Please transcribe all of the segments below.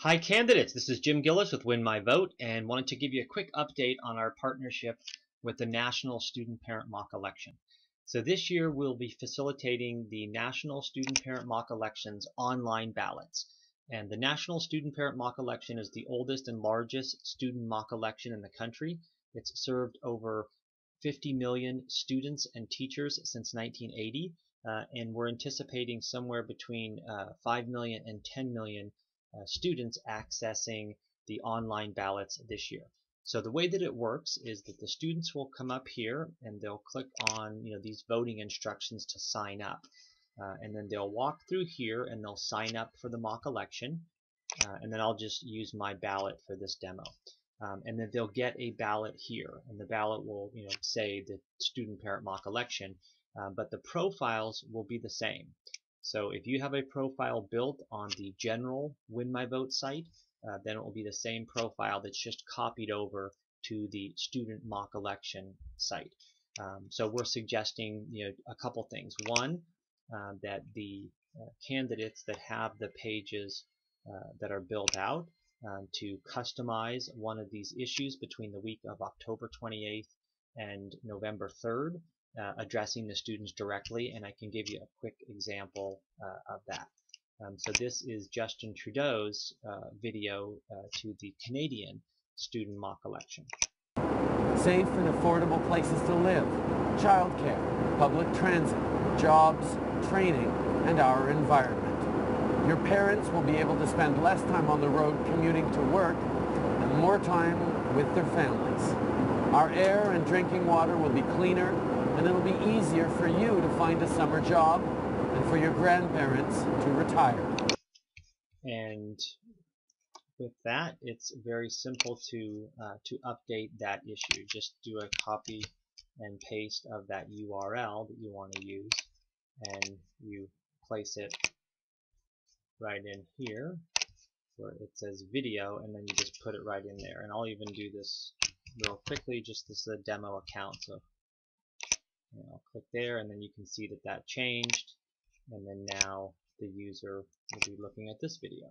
Hi candidates, this is Jim Gillis with Win My Vote and wanted to give you a quick update on our partnership with the National Student Parent Mock Election. So this year we'll be facilitating the National Student Parent Mock Elections online ballots. And the National Student Parent Mock Election is the oldest and largest student mock election in the country. It's served over 50 million students and teachers since 1980 uh, and we're anticipating somewhere between uh, 5 million and 10 million students accessing the online ballots this year. So the way that it works is that the students will come up here and they'll click on you know these voting instructions to sign up. Uh, and then they'll walk through here and they'll sign up for the mock election. Uh, and then I'll just use my ballot for this demo. Um, and then they'll get a ballot here. And the ballot will you know say the student parent mock election. Uh, but the profiles will be the same. So if you have a profile built on the general Win My Vote site, uh, then it will be the same profile that's just copied over to the student mock election site. Um, so we're suggesting you know a couple things. One, uh, that the uh, candidates that have the pages uh, that are built out um, to customize one of these issues between the week of October 28th and November 3rd uh, addressing the students directly and I can give you a quick example uh, of that. Um, so this is Justin Trudeau's uh, video uh, to the Canadian student mock election. Safe and affordable places to live, childcare, public transit, jobs, training, and our environment. Your parents will be able to spend less time on the road commuting to work and more time with their families. Our air and drinking water will be cleaner and it'll be easier for you to find a summer job and for your grandparents to retire. And with that, it's very simple to uh, to update that issue. Just do a copy and paste of that URL that you want to use, and you place it right in here where it says video, and then you just put it right in there. And I'll even do this real quickly. Just this is a demo account, so and I'll click there and then you can see that that changed and then now the user will be looking at this video.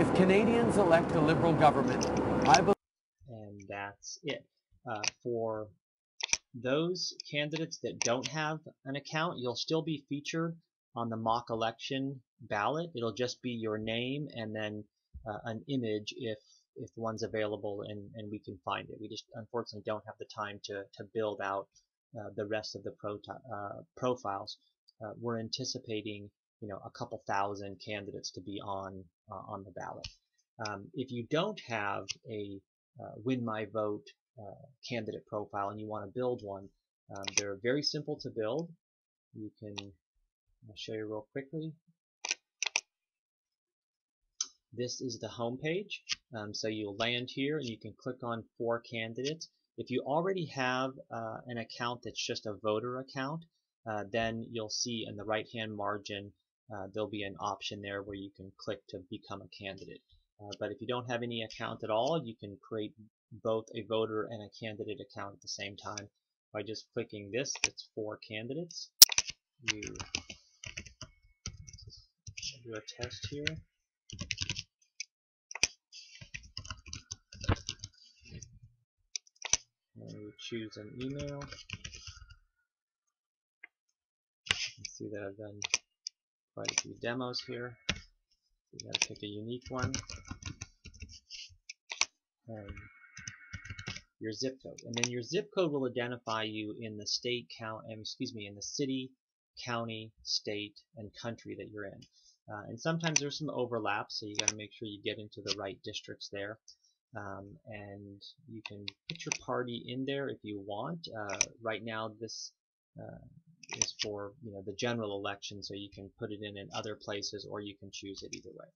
If Canadians elect a Liberal government, I believe... And that's it. Uh, for those candidates that don't have an account, you'll still be featured on the mock election ballot. It'll just be your name and then uh, an image if if one's available and, and we can find it. We just unfortunately don't have the time to, to build out uh, the rest of the pro uh, profiles. Uh, we're anticipating you know a couple thousand candidates to be on uh, on the ballot. Um, if you don't have a uh, Win My Vote candidate profile and you want to build one, um, they're very simple to build. You can I'll show you real quickly. This is the home page. Um, so you'll land here and you can click on for candidates. If you already have uh, an account that's just a voter account, uh, then you'll see in the right hand margin uh, there'll be an option there where you can click to become a candidate. Uh, but if you don't have any account at all, you can create both a voter and a candidate account at the same time by just clicking this. It's for candidates. You do a test here. And we choose an email. You see that I've done quite a few demos here. So you gotta pick a unique one. And your zip code. And then your zip code will identify you in the state count um, excuse me, in the city, county, state, and country that you're in. Uh, and sometimes there's some overlap, so you gotta make sure you get into the right districts there um, and you can put your party in there if you want. Uh, right now this uh, is for you know the general election so you can put it in in other places or you can choose it either way.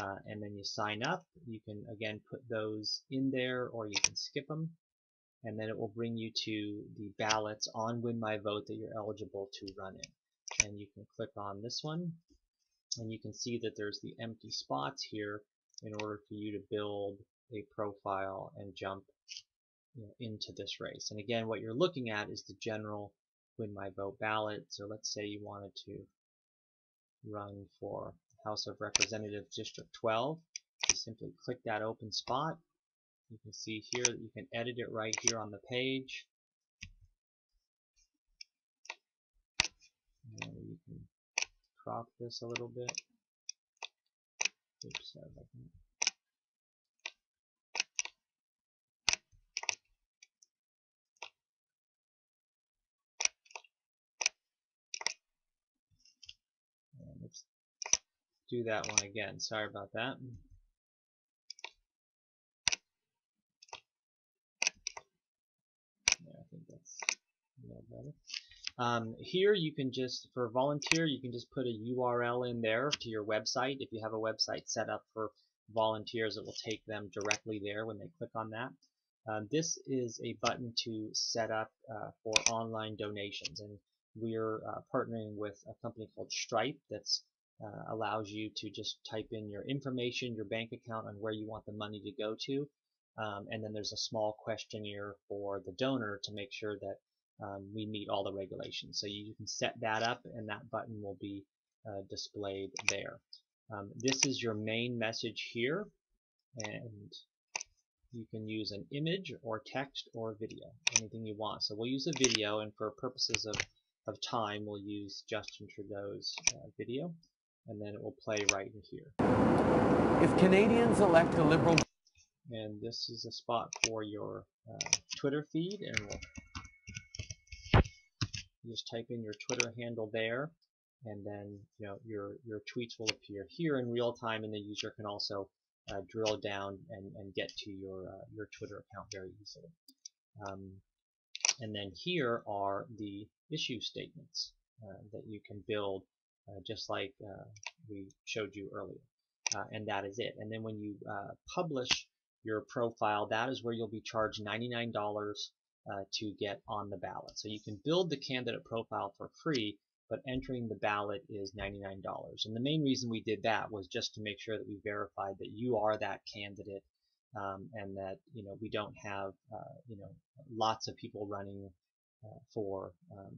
Uh, and then you sign up. You can again put those in there or you can skip them and then it will bring you to the ballots on Win My Vote that you're eligible to run in. And you can click on this one and you can see that there's the empty spots here in order for you to build a profile and jump you know, into this race. And again, what you're looking at is the general Win My Vote ballot. So let's say you wanted to run for House of Representatives District 12. You simply click that open spot. You can see here that you can edit it right here on the page. And you can crop this a little bit. Oops, sorry about that. let's do that one again. Sorry about that. Yeah, I think that's better. Um, here you can just, for volunteer, you can just put a URL in there to your website. If you have a website set up for volunteers, it will take them directly there when they click on that. Um, this is a button to set up uh, for online donations and we're uh, partnering with a company called Stripe that's uh, allows you to just type in your information, your bank account, and where you want the money to go to. Um, and then there's a small questionnaire for the donor to make sure that um, we meet all the regulations. So you can set that up and that button will be uh, displayed there. Um, this is your main message here and you can use an image or text or video, anything you want. So we'll use a video and for purposes of, of time we'll use Justin Trudeau's uh, video and then it will play right in here. If Canadians elect a Liberal... And this is a spot for your uh, Twitter feed and we'll just type in your Twitter handle there and then you know your your tweets will appear here in real time and the user can also uh, drill down and, and get to your uh, your Twitter account very easily. Um, and then here are the issue statements uh, that you can build just like uh, we showed you earlier. Uh, and that is it. And then when you publish your profile, that is where you'll be charged $99 uh, to get on the ballot. So you can build the candidate profile for free, but entering the ballot is $99. And the main reason we did that was just to make sure that we verified that you are that candidate um, and that you know we don't have uh, you know lots of people running uh, for um,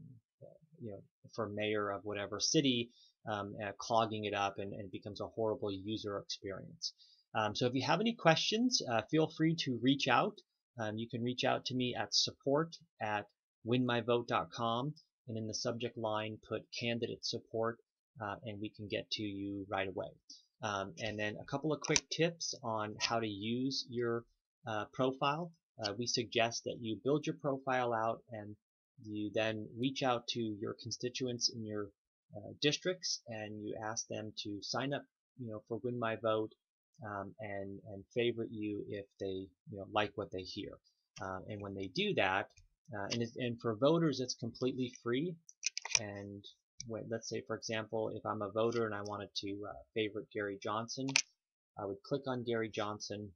you know for mayor of whatever city um, uh, clogging it up and, and, it becomes a horrible user experience. Um, so if you have any questions, uh, feel free to reach out. Um, you can reach out to me at support at winmyvote.com and in the subject line put candidate support uh, and we can get to you right away. Um, and then a couple of quick tips on how to use your uh, profile. Uh, we suggest that you build your profile out and you then reach out to your constituents in your uh, districts and you ask them to sign up you know for win my vote um, and and favorite you if they you know like what they hear. Uh, and when they do that, uh, and and for voters it's completely free. And when, let's say for example, if I'm a voter and I wanted to uh, favorite Gary Johnson, I would click on Gary Johnson.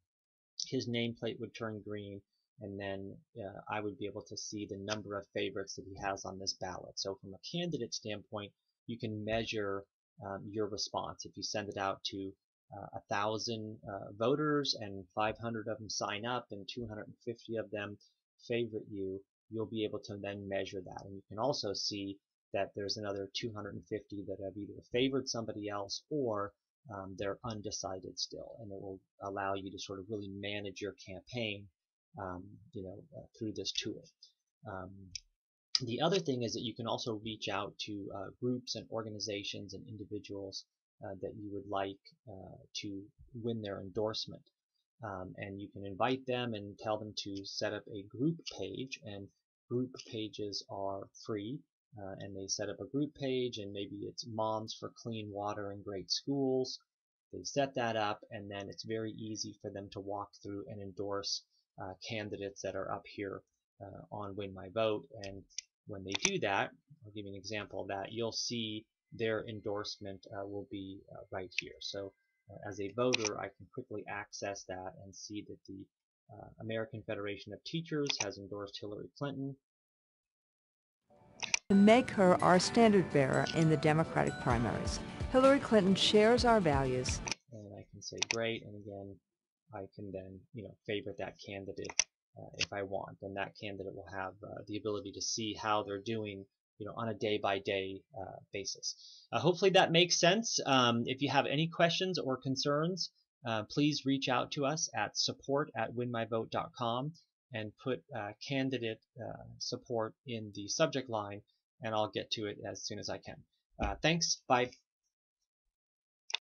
His nameplate would turn green, and then uh, I would be able to see the number of favorites that he has on this ballot. So from a candidate standpoint, you can measure um, your response. If you send it out to uh, a thousand uh, voters and 500 of them sign up and 250 of them favorite you, you'll be able to then measure that. And you can also see that there's another 250 that have either favored somebody else or um, they're undecided still. And it will allow you to sort of really manage your campaign, you know, uh, through this tool. Um, the other thing is that you can also reach out to uh, groups and organizations and individuals uh, that you would like uh, to win their endorsement. Um, and you can invite them and tell them to set up a group page and group pages are free uh, and they set up a group page and maybe it's moms for clean water and great schools they set that up and then it's very easy for them to walk through and endorse uh, candidates that are up here uh, on win my vote and when they do that I'll give you an example of that you'll see their endorsement uh, will be uh, right here. So as a voter, I can quickly access that and see that the American Federation of Teachers has endorsed Hillary Clinton. To make her our standard bearer in the Democratic primaries. Hillary Clinton shares our values. And I can say great, and again, I can then, you know, favorite that candidate uh, if I want, and that candidate will have uh, the ability to see how they're doing you know, on a day by day basis. Uh, hopefully that makes sense. Um, if you have any questions or concerns, uh, please reach out to us at support at winmyvote.com and put uh, candidate support in the subject line, and I'll get to it as soon as I can. Thanks. Bye.